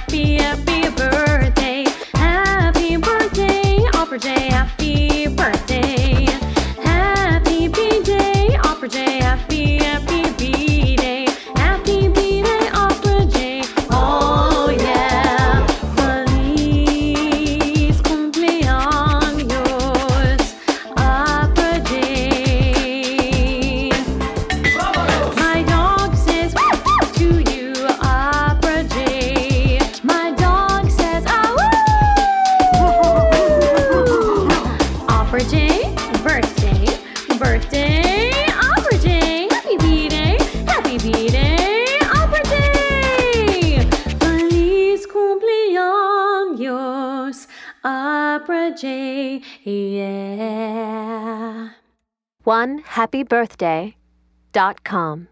happy, be. Aprajey, birthday, birthday, Aprajey. Happy B-Day, happy B-Day, Aprajey. Feliz cumpleaños, Aprajey, yeah. One happy birthday dot com.